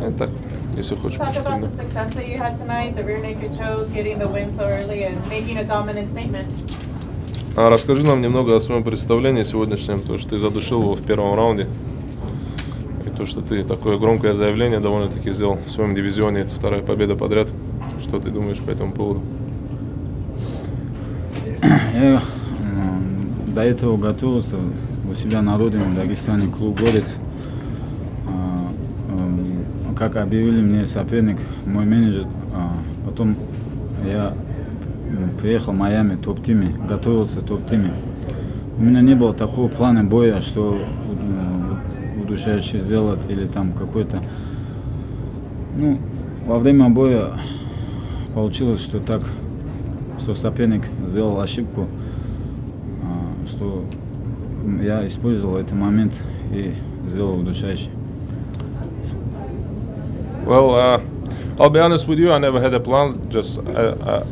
Это так, если хочешь Talk about the success that you had tonight, the rear naked choke, getting the win so early, and making a dominant statement. А расскажи нам немного о своем представлении сегодняшнем, то, что ты задушил его в первом раунде. И то, что ты такое громкое заявление довольно-таки сделал в своем дивизионе. Это вторая победа подряд. Что ты думаешь по этому поводу? Я м, до этого готовился у себя на родине, в Дагестане, клуб «Горец». Как объявили мне соперник, мой менеджер, а, потом я приехал в Майами, топ-тиме, готовился топ-тиме. У меня не было такого плана боя, что удушающий сделать или там какой-то... Ну, во время боя получилось, что так, что соперник сделал ошибку, а, что я использовал этот момент и сделал удушающий. Well, uh, I'll be honest with you. I never had a plan. Just uh,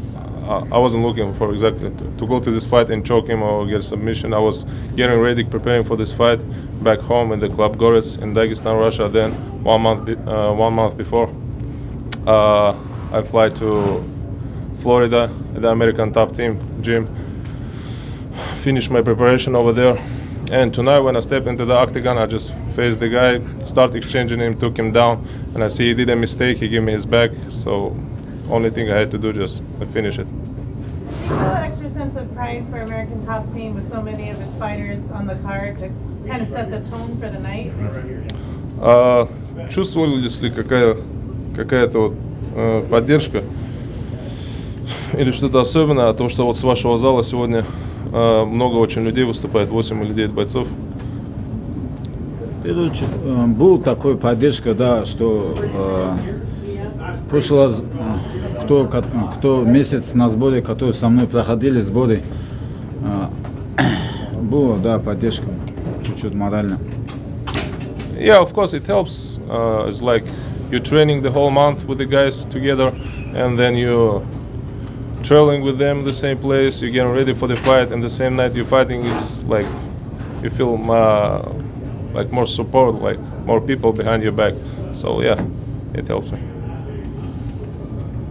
uh, I wasn't looking for exactly to, to go to this fight and choke him or get a submission. I was getting ready, preparing for this fight back home in the club Gorets in Dagestan, Russia. Then one month, uh, one month before, uh, I fly to Florida, the American top team gym. Finish my preparation over there. And tonight, when I step into the octagon, I just faced the guy, start exchanging him, took him down, and I see he did a mistake. He gave me his back, so only thing I had to do just finish it. Do you feel that extra sense of pride for American Top Team with so many of its fighters on the card to kind of set the tone for the night? А чувствовали ли какая, какая-то вот, э, поддержка или что-то особенное о том, что вот с вашего зала сегодня э, много очень людей выступает, 8 или 9 бойцов? Э, был такой поддержка, да, что э, прошлый раз, э, кто, кто месяц на сборе, которые со мной проходили сборы, э, была, да, поддержка, чуть-чуть морально. Yeah, of course it helps. Uh, it's like you're training the whole month with the guys together, and then you're traveling with them in the same place. You're getting ready for the fight, and the same night you're fighting. It's like you feel uh, like more support, like more people behind your back. So yeah, it helps me.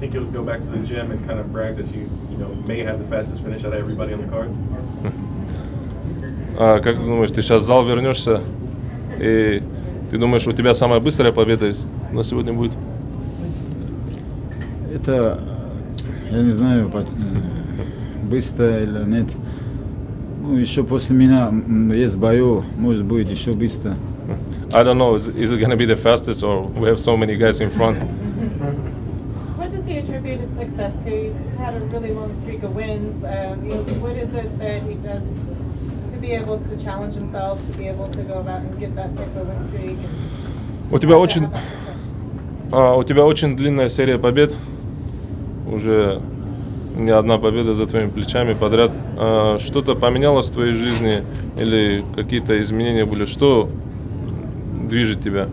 think you'll go back to the gym and kind of brag that you, you know, may have the fastest finish out of everybody on the card? А как ты думаешь, ты сейчас в зал вернешься, и ты думаешь, у тебя самая быстрая победа из- на сегодня будет? Это, я не знаю, по- быстро или нет. Ну, еще после меня есть бою, может быть, еще быстро. I don't know. Is, is it gonna be the fastest, or we have so many guys in front? What does he attribute his success to? He had a really long streak of wins. Um, what is it that he does to be able to challenge himself, to be able to go about and get that type of win streak? У тебя очень? А, у тебя очень длинная серия побед. Уже не одна победа за твоими плечами подряд. А, что-то поменялось в твоей жизни или какие-то изменения были? Что движет тебя?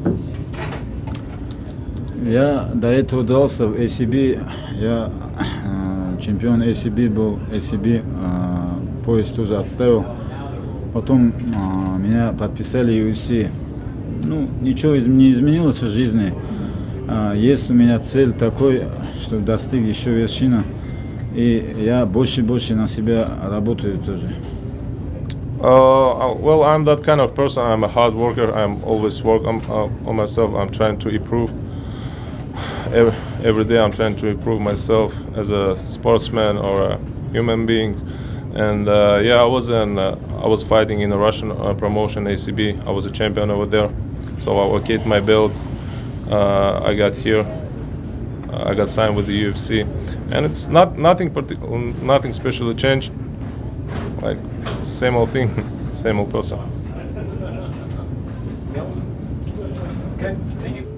Я до этого дрался в ACB, я э, чемпион ACB был, ACB, э, пояс тоже отставил. Потом э, меня подписали UFC. Ну, ничего не изменилось в жизни. Э, есть у меня цель такой, чтобы достиг еще вершина. И я больше и больше на себя работаю тоже. Uh, well, I'm that kind of person. I'm a hard worker. I'm always work on, uh, on myself. I'm trying to improve. Every, every day, I'm trying to improve myself as a sportsman or a human being. And uh, yeah, I was in. Uh, I was fighting in a Russian uh, promotion, ACB. I was a champion over there. So I vacated my belt. Uh, I got here. I got signed with the UFC, and it's not nothing partic- nothing specially changed like same old thing, same old person. Okay.